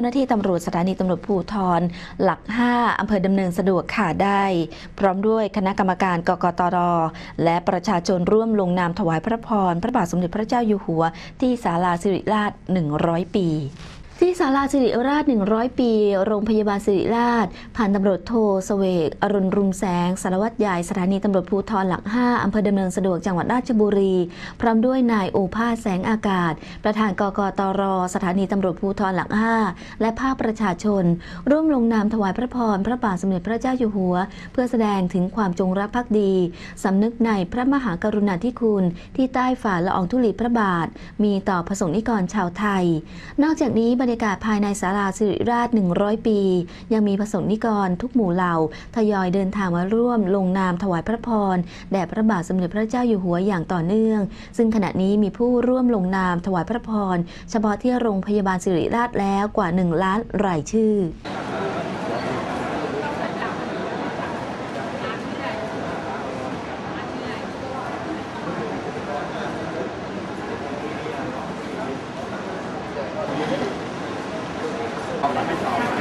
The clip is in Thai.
จ้าหน้าที่ตำรวจสถานีตำรวจภูทรหลัก 5 อำเภอดำเนินสะดวกค่ะได้ พร้อมด้วยคณะกรรมการกกตร และประชาชนร่วมลงนามถวายพระพร พระบาทสมเด็จพระเจ้าอยู่หัว ที่ศาลาสิริราช 100 ปี ที่ศาลาสิริราช 100 ปี โรงพยาบาลสิริราชผ่านตำรวจโทเสวก อรุณรุมแสง สารวัตรใหญ่สถานีตำรวจภูธรหลัก 5 อำเภอดำเนินสะดวกจังหวัดราชบุรี พร้อมด้วยนายโอภาสแสงอากาศ ประธานกกตร สถานีตำรวจภูธรหลัก 5 และภาคประชาชน ร่วมลงนามถวายพระพร พระบาทสมเด็จพระเจ้าอยู่หัว เพื่อแสดงถึงความจงรักภักดีสำนึกในพระมหากรุณาธิคุณ ที่ใต้ฝ่าละอองธุลีพระบาท มีต่อพระสงฆ์นิกรชาวไทย นอกจากนี้บรรยากาศภายในศาลาสิริราช 100 ปี ยังมีพระสงฆ์นิกรทุกหมู่เหล่า ทยอยเดินทางมาร่วม ลงนามถวายพระพรแด่พระบาทสมเด็จพระเจ้าอยู่หัวอย่างต่อเนื่อง ซึ่งขณะนี้มีผู้ร่วมลงนามถวายพระพรเฉพาะที่โรงพยาบาลสิริราชแล้วกว่า 1 ล้านรายชื่อ 好อาล่ะ